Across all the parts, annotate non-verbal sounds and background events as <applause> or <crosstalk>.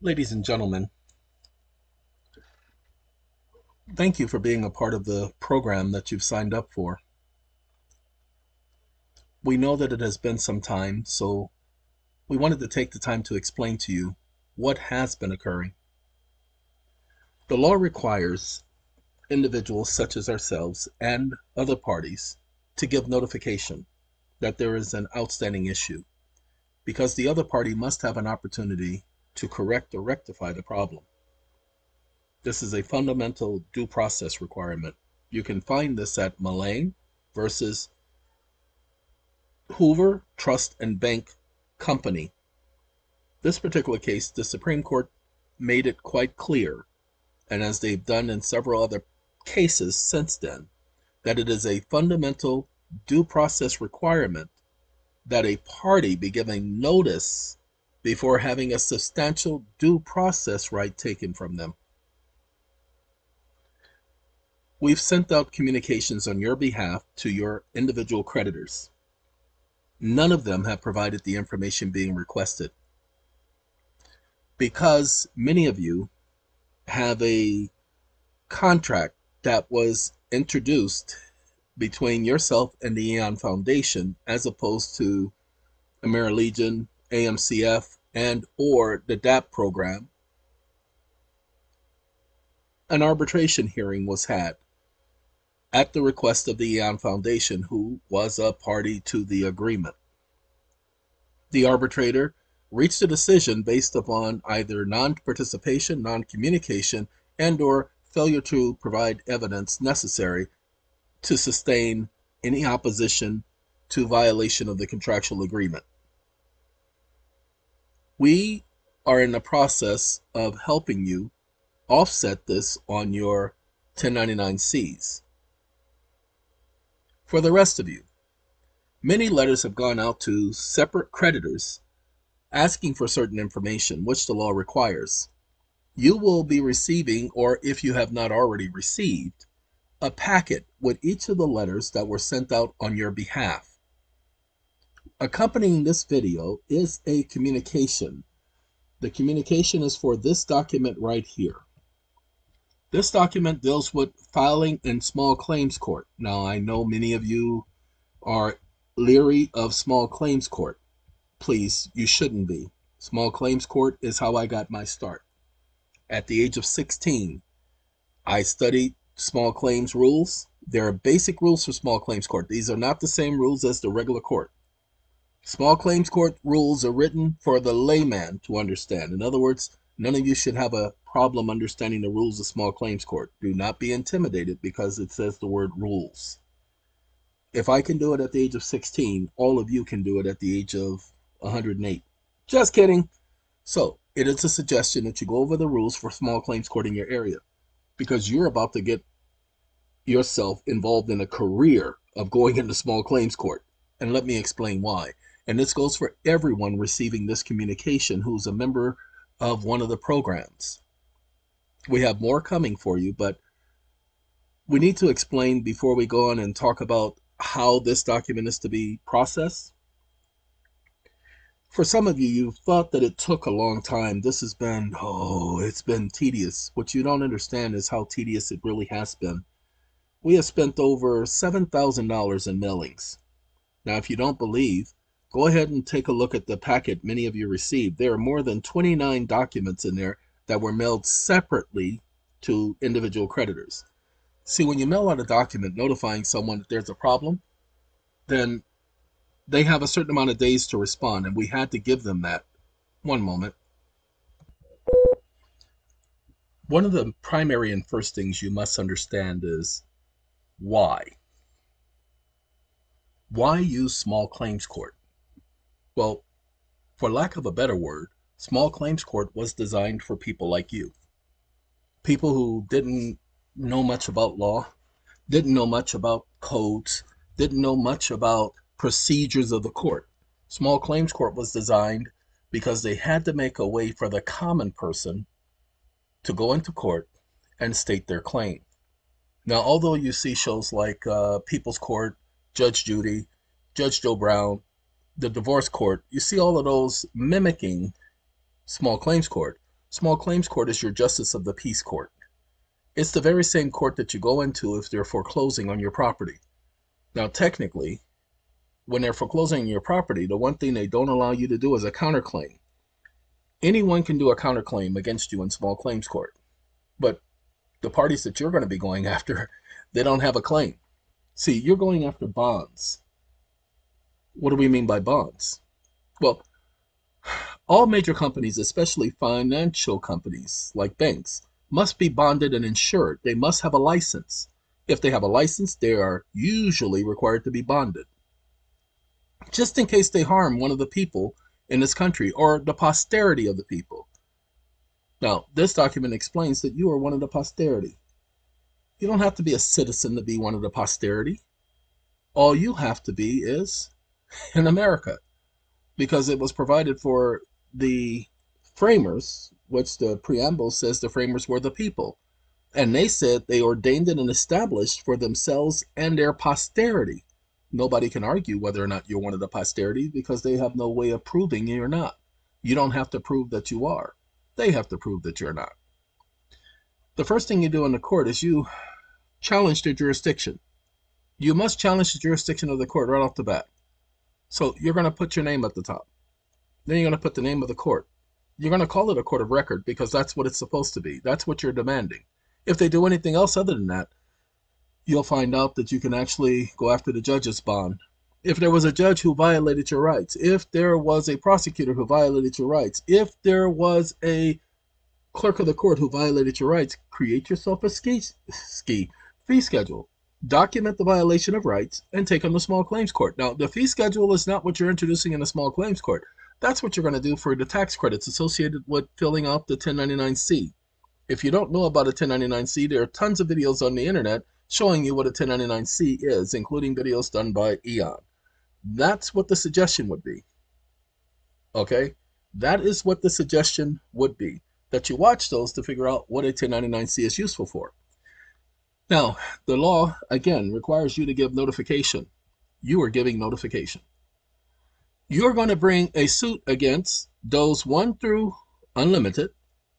Ladies and gentlemen, thank you for being a part of the program that you've signed up for. We know that it has been some time, so we wanted to take the time to explain to you what has been occurring. The law requires individuals such as ourselves and other parties to give notification that there is an outstanding issue because the other party must have an opportunity to correct or rectify the problem. This is a fundamental due process requirement. You can find this at Mullane versus Hoover Trust and Bank Company. This particular case, the Supreme Court made it quite clear, and as they've done in several other cases since then, that it is a fundamental due process requirement that a party be given notice before having a substantial due process right taken from them. We've sent out communications on your behalf to your individual creditors. None of them have provided the information being requested. Because many of you have a contract that was introduced between yourself and the Eeon Foundation as opposed to Amerilegion, AMCF, and or the DAP program, an arbitration hearing was had at the request of the Eeon Foundation, who was a party to the agreement. The arbitrator reached a decision based upon either non-participation, non-communication, and or failure to provide evidence necessary to sustain any opposition to violation of the contractual agreement. We are in the process of helping you offset this on your 1099-Cs. For the rest of you, many letters have gone out to separate creditors asking for certain information, which the law requires. You will be receiving, or if you have not already received, a packet with each of the letters that were sent out on your behalf. Accompanying this video is a communication. The communication is for this document right here. This document deals with filing in small claims court. Now, I know many of you are leery of small claims court. Please, you shouldn't be. Small claims court is how I got my start. At the age of 16, I studied small claims rules. There are basic rules for small claims court. These are not the same rules as the regular court. Small claims court rules are written for the layman to understand. In other words, none of you should have a problem understanding the rules of small claims court. Do not be intimidated because it says the word rules. If I can do it at the age of 16, all of you can do it at the age of 108. Just kidding. So, it is a suggestion that you go over the rules for small claims court in your area because you're about to get yourself involved in a career of going into small claims court. And let me explain why. And this goes for everyone receiving this communication who's a member of one of the programs. We have more coming for you, but we need to explain before we go on and talk about how this document is to be processed. For some of you, you thought that it took a long time. This has been, oh, it's been tedious. What you don't understand is how tedious it really has been. We have spent over $7,000 in mailings. Now, if you don't believe, Go ahead and take a look at the packet many of you received. There are more than 29 documents in there that were mailed separately to individual creditors. See, when you mail out a document notifying someone that there's a problem, then they have a certain amount of days to respond, and we had to give them that. One moment. One of the primary and first things you must understand is why. Why use small claims court? Well, for lack of a better word, small claims court was designed for people like you. People who didn't know much about law, didn't know much about codes, didn't know much about procedures of the court. Small claims court was designed because they had to make a way for the common person to go into court and state their claim. Now, although you see shows like uh, People's Court, Judge Judy, Judge Joe Brown, the divorce court, you see all of those mimicking small claims court. Small claims court is your justice of the peace court. It's the very same court that you go into if they're foreclosing on your property. Now, technically, when they're foreclosing on your property, the one thing they don't allow you to do is a counterclaim. Anyone can do a counterclaim against you in small claims court, but the parties that you're going to be going after, <laughs> they don't have a claim. See, you're going after bonds. What do we mean by bonds? Well, all major companies, especially financial companies like banks, must be bonded and insured. They must have a license. If they have a license, they are usually required to be bonded. Just in case they harm one of the people in this country or the posterity of the people. Now, this document explains that you are one of the posterity. You don't have to be a citizen to be one of the posterity. All you have to be is in America because it was provided for the framers, which the preamble says the framers were the people. And they said they ordained it and established for themselves and their posterity. Nobody can argue whether or not you're one of the posterity because they have no way of proving you're not. You don't have to prove that you are. They have to prove that you're not the first thing you do in the court is you challenge the jurisdiction. You must challenge the jurisdiction of the court right off the bat. So you're going to put your name at the top. Then you're going to put the name of the court. You're going to call it a court of record because that's what it's supposed to be. That's what you're demanding. If they do anything else other than that, you'll find out that you can actually go after the judge's bond. If there was a judge who violated your rights, if there was a prosecutor who violated your rights, if there was a clerk of the court who violated your rights, create yourself a ski, ski fee schedule. Document the violation of rights and take on the small claims court. Now, the fee schedule is not what you're introducing in a small claims court. That's what you're going to do for the tax credits associated with filling out the 1099-C. If you don't know about a 1099-C, there are tons of videos on the internet showing you what a 1099-C is, including videos done by Eeon. That's what the suggestion would be. Okay? That is what the suggestion would be that you watch those to figure out what a 1099-C is useful for. Now, the law, again, requires you to give notification. You are giving notification. You're going to bring a suit against those 1 through unlimited,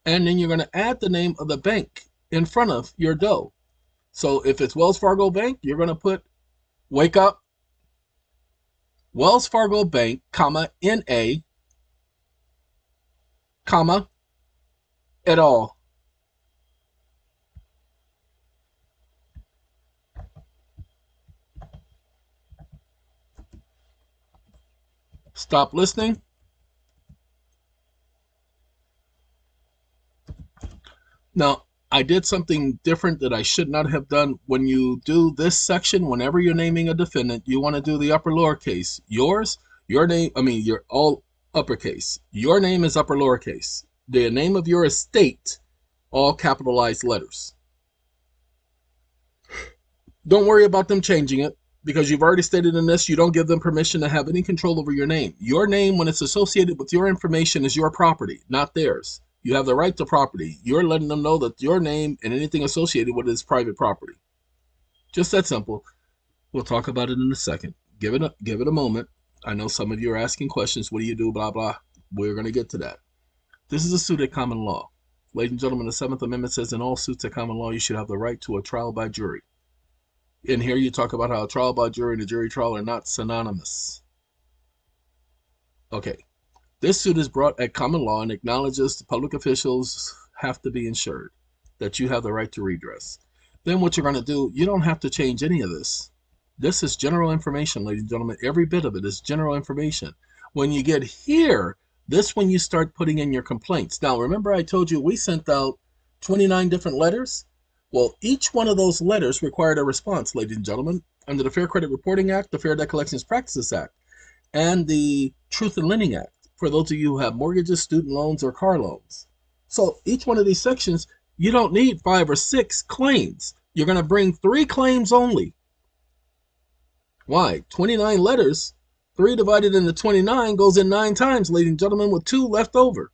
and then you're going to add the name of the bank in front of your doe. So if it's Wells Fargo Bank, you're going to put wake up Wells Fargo Bank, comma, NA, comma, et al. Stop listening. Now, I did something different that I should not have done. When you do this section, whenever you're naming a defendant, you want to do the upper lowercase. Yours, your name, I mean, you're all uppercase. Your name is upper lowercase the name of your estate, all capitalized letters. Don't worry about them changing it because you've already stated in this you don't give them permission to have any control over your name. Your name, when it's associated with your information, is your property, not theirs. You have the right to property. You're letting them know that your name and anything associated with it is private property. Just that simple. We'll talk about it in a second. Give it a, give it a moment. I know some of you are asking questions. What do you do? Blah, blah. We're going to get to that. This is a suit at common law. Ladies and gentlemen, the Seventh Amendment says in all suits at common law, you should have the right to a trial by jury. In here, you talk about how a trial by jury and a jury trial are not synonymous. Okay, this suit is brought at common law and acknowledges the public officials have to be insured, that you have the right to redress. Then what you're going to do, you don't have to change any of this. This is general information, ladies and gentlemen. Every bit of it is general information. When you get here, this when you start putting in your complaints. Now, remember I told you we sent out 29 different letters? Well, each one of those letters required a response, ladies and gentlemen, under the Fair Credit Reporting Act, the Fair Debt Collections Practices Act, and the Truth in Lending Act, for those of you who have mortgages, student loans, or car loans. So each one of these sections, you don't need five or six claims. You're going to bring three claims only. Why? 29 letters 3 divided into 29 goes in 9 times, ladies and gentlemen, with 2 left over.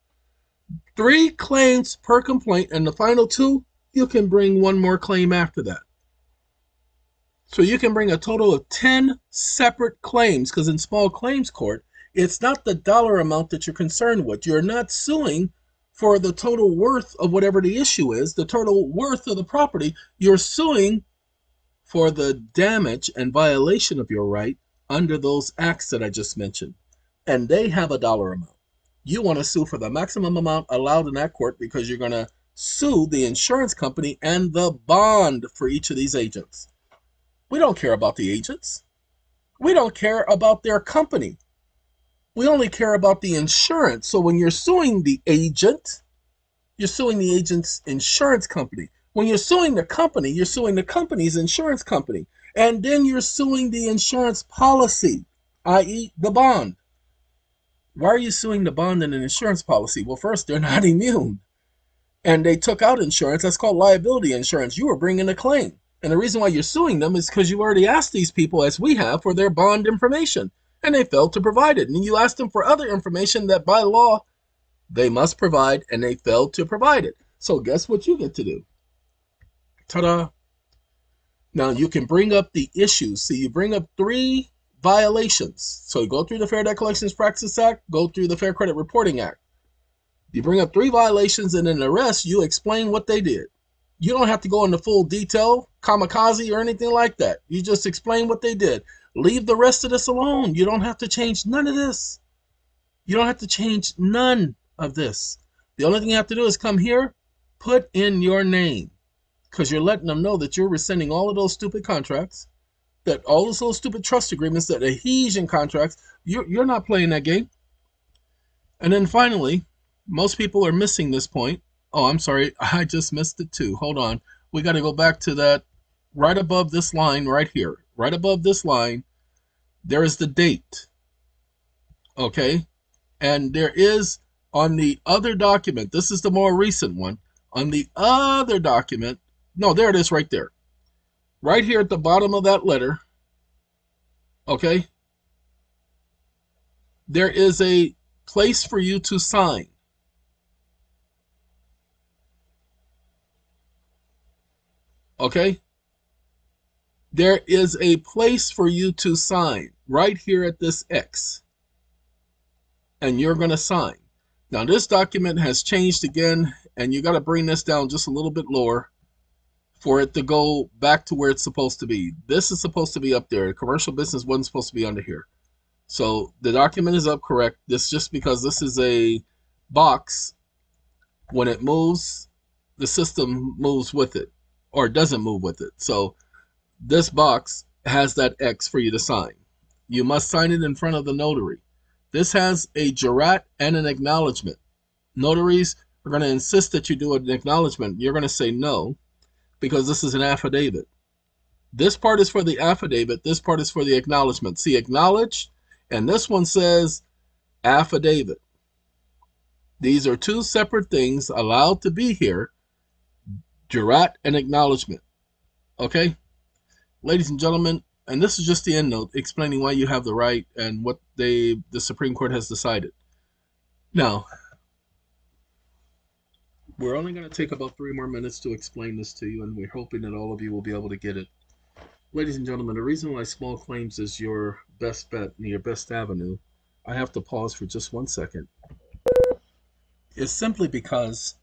3 claims per complaint, and the final 2, you can bring one more claim after that. So you can bring a total of 10 separate claims, because in small claims court, it's not the dollar amount that you're concerned with. You're not suing for the total worth of whatever the issue is, the total worth of the property. You're suing for the damage and violation of your right under those acts that I just mentioned. And they have a dollar amount. You want to sue for the maximum amount allowed in that court because you're going to sue the insurance company and the bond for each of these agents. We don't care about the agents. We don't care about their company. We only care about the insurance. So when you're suing the agent, you're suing the agent's insurance company. When you're suing the company, you're suing the company's insurance company. And then you're suing the insurance policy, i.e., the bond. Why are you suing the bond and an insurance policy? Well, first, they're not <laughs> immune. And they took out insurance. That's called liability insurance. You were bringing a claim. And the reason why you're suing them is because you already asked these people, as we have, for their bond information. And they failed to provide it. And you asked them for other information that by law they must provide, and they failed to provide it. So guess what you get to do? Ta-da. Now you can bring up the issues. So you bring up three violations. So you go through the Fair Debt Collections Practice Act, go through the Fair Credit Reporting Act. You bring up three violations and an arrest, you explain what they did. You don't have to go into full detail, kamikaze, or anything like that. You just explain what they did. Leave the rest of this alone. You don't have to change none of this. You don't have to change none of this. The only thing you have to do is come here, put in your name because you're letting them know that you're rescinding all of those stupid contracts, that all those little stupid trust agreements, that adhesion contracts, you're, you're not playing that game. And then finally, most people are missing this point. Oh, I'm sorry, <laughs> I just missed it too. Hold on. We got to go back to that right above this line right here. Right above this line, there is the date. Okay? And there is on the other document, this is the more recent one, on the other document, no, there it is right there. Right here at the bottom of that letter. Okay. There is a place for you to sign. Okay. There is a place for you to sign right here at this X. And you're going to sign. Now, this document has changed again, and you got to bring this down just a little bit lower for it to go back to where it's supposed to be. This is supposed to be up there. The Commercial business wasn't supposed to be under here. So the document is up correct. This just because this is a box, when it moves, the system moves with it or doesn't move with it. So this box has that X for you to sign. You must sign it in front of the notary. This has a jurat and an acknowledgement. Notaries are going to insist that you do an acknowledgement. You're going to say no because this is an affidavit. This part is for the affidavit. This part is for the acknowledgement. See, acknowledge, and this one says affidavit. These are two separate things allowed to be here, jurat and acknowledgement. Okay? Ladies and gentlemen, and this is just the end note explaining why you have the right and what they the Supreme Court has decided. Now, we're only going to take about three more minutes to explain this to you, and we're hoping that all of you will be able to get it. Ladies and gentlemen, the reason why small claims is your best bet and your best avenue, I have to pause for just one second, is simply because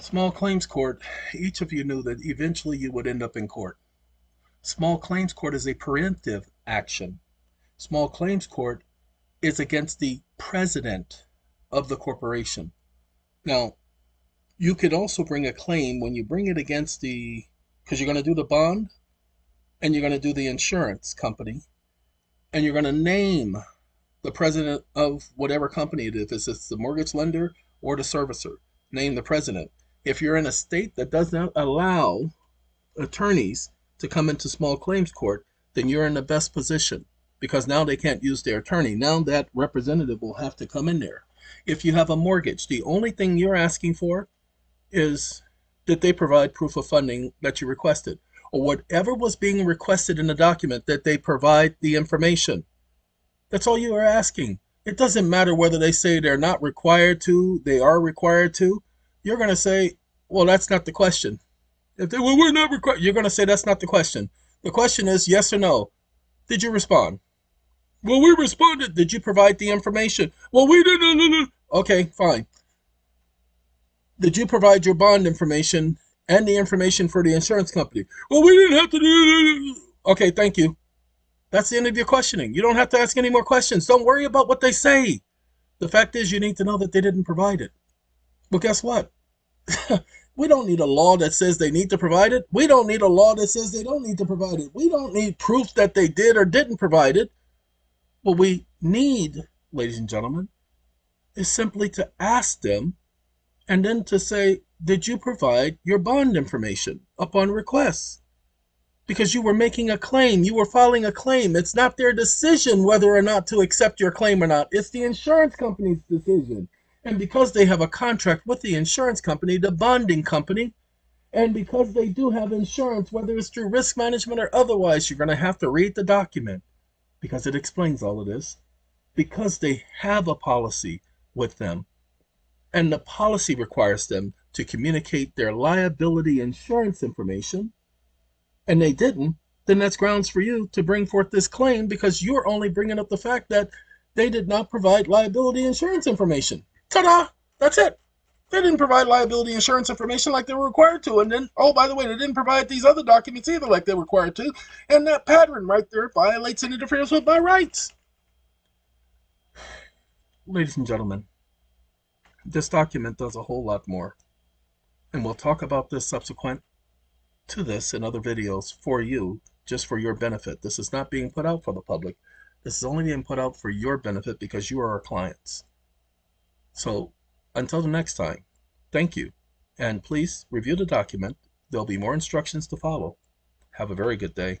small claims court, each of you knew that eventually you would end up in court. Small claims court is a preemptive action. Small claims court is against the president of the corporation. Now, you could also bring a claim when you bring it against the, because you're going to do the bond and you're going to do the insurance company and you're going to name the president of whatever company it is, if it's the mortgage lender or the servicer, name the president. If you're in a state that does not allow attorneys to come into small claims court, then you're in the best position because now they can't use their attorney. Now that representative will have to come in there. If you have a mortgage, the only thing you're asking for is that they provide proof of funding that you requested or whatever was being requested in the document that they provide the information. That's all you are asking. It doesn't matter whether they say they're not required to, they are required to. You're going to say, well, that's not the question. If they, well, we're not required, you're going to say that's not the question. The question is yes or no. Did you respond? Well, we responded. Did you provide the information? Well, we didn't. Okay, fine. Did you provide your bond information and the information for the insurance company? Well, we didn't have to do Okay, thank you. That's the end of your questioning. You don't have to ask any more questions. Don't worry about what they say. The fact is, you need to know that they didn't provide it. Well, guess what? <laughs> we don't need a law that says they need to provide it. We don't need a law that says they don't need to provide it. We don't need proof that they did or didn't provide it. What we need, ladies and gentlemen, is simply to ask them and then to say, Did you provide your bond information upon request? Because you were making a claim, you were filing a claim. It's not their decision whether or not to accept your claim or not, it's the insurance company's decision. And because they have a contract with the insurance company, the bonding company, and because they do have insurance, whether it's through risk management or otherwise, you're going to have to read the document because it explains all of this. Because they have a policy with them, and the policy requires them to communicate their liability insurance information, and they didn't, then that's grounds for you to bring forth this claim because you're only bringing up the fact that they did not provide liability insurance information. Ta-da! That's it. They didn't provide liability insurance information like they were required to. And then, oh, by the way, they didn't provide these other documents either like they were required to. And that pattern right there violates and interferes with my rights. Ladies and gentlemen, this document does a whole lot more. And we'll talk about this subsequent to this in other videos for you, just for your benefit. This is not being put out for the public. This is only being put out for your benefit because you are our clients. So until the next time, thank you. And please review the document. There'll be more instructions to follow. Have a very good day.